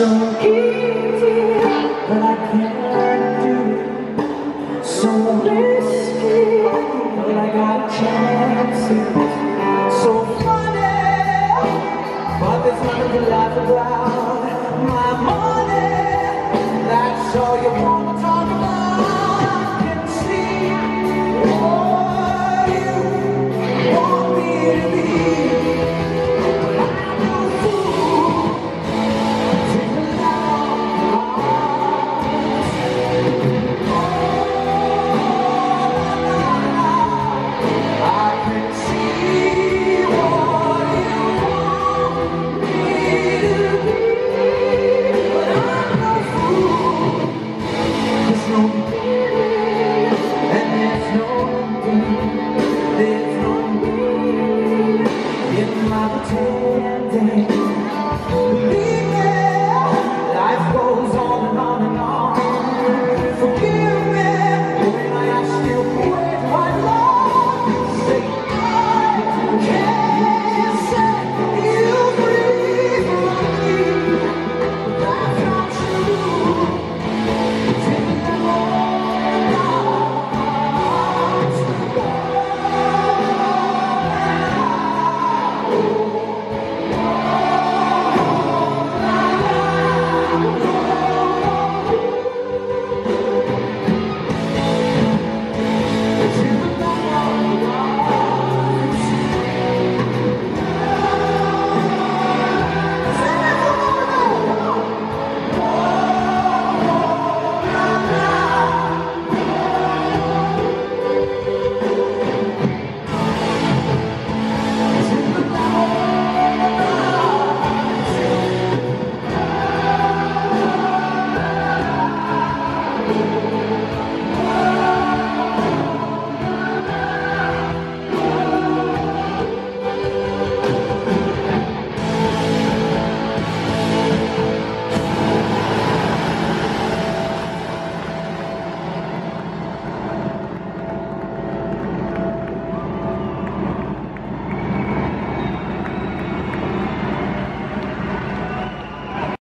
so easy, but I can't do it. So risky, but I got chances. So funny, but there's nothing to laugh about. day and.